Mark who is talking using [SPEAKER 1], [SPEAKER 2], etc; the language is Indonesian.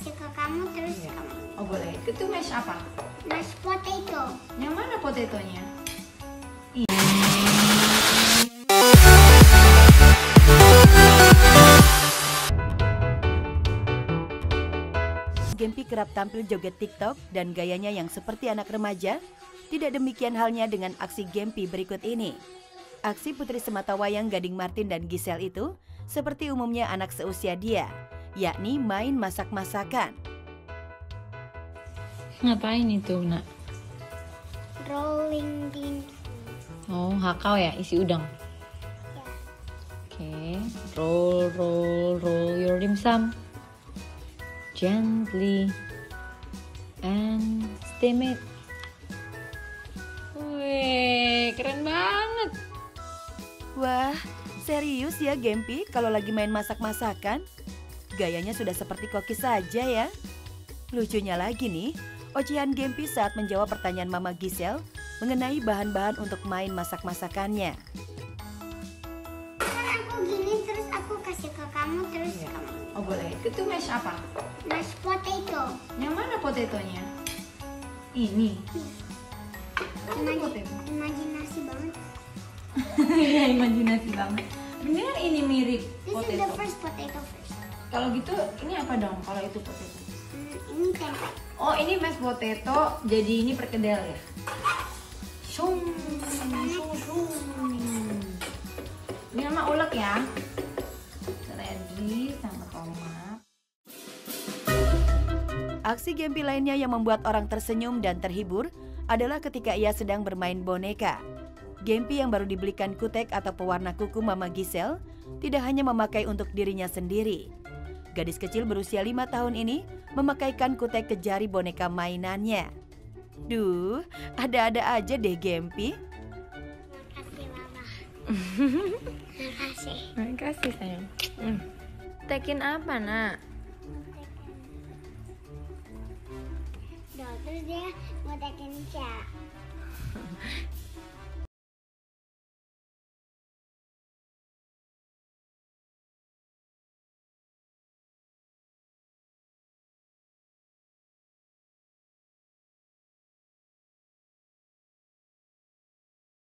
[SPEAKER 1] kasih ke kamu terus
[SPEAKER 2] Iya.
[SPEAKER 1] kamu
[SPEAKER 2] Oh boleh. Itu mash apa?
[SPEAKER 1] mashed potato.
[SPEAKER 2] Yang mana potetonya?
[SPEAKER 3] Gempi kerap tampil joget TikTok dan gayanya yang seperti anak remaja. Tidak demikian halnya dengan aksi Gempi berikut ini. Aksi putri sematawayang Gading Martin dan Giselle itu seperti umumnya anak seusia dia, yakni main masak-masakan.
[SPEAKER 4] Ngapain itu, nak?
[SPEAKER 1] Rolling pin.
[SPEAKER 4] Oh, hakau ya, isi udang. Oke, roll, roll, roll your dimsum gently and steam it. Wih, keren banget.
[SPEAKER 3] Wah, serius ya Gempi kalau lagi main masak-masakan? Gayanya sudah seperti koki saja ya. Lucunya lagi nih, ocehan Gempi saat menjawab pertanyaan Mama Giselle mengenai bahan-bahan untuk main masak-masakannya.
[SPEAKER 1] Kan aku gini terus aku kasih ke kamu terus
[SPEAKER 2] Iya.
[SPEAKER 1] kamu
[SPEAKER 2] Oh boleh. Itu mash apa?
[SPEAKER 1] mashed potato.
[SPEAKER 2] Yang mana potetonya? Ini. Itu
[SPEAKER 1] Imaji-
[SPEAKER 2] potato.
[SPEAKER 1] imajinasi banget.
[SPEAKER 2] ya imajinasi banget. Bener ini mirip
[SPEAKER 1] This is the
[SPEAKER 2] potato.
[SPEAKER 1] first potato first.
[SPEAKER 2] Kalau gitu ini apa dong? Kalau itu potato.
[SPEAKER 1] Ini tempe.
[SPEAKER 2] Oh ini mashed potato, jadi ini perkedel ya? Shung, shung, shung. Ini nama ulek ya. Ready sama tomat.
[SPEAKER 3] Aksi Gempi lainnya yang membuat orang tersenyum dan terhibur adalah ketika ia sedang bermain boneka. Gempi yang baru dibelikan kutek atau pewarna kuku Mama Giselle tidak hanya memakai untuk dirinya sendiri. Gadis kecil berusia lima tahun ini memakaikan kutek ke jari boneka mainannya. Duh, ada-ada aja deh Gempi.
[SPEAKER 1] Makasih mama. Makasih.
[SPEAKER 4] Makasih sayang. Hmm. Tekin apa, nak?
[SPEAKER 1] Duh, terus dia mau tekin Cia.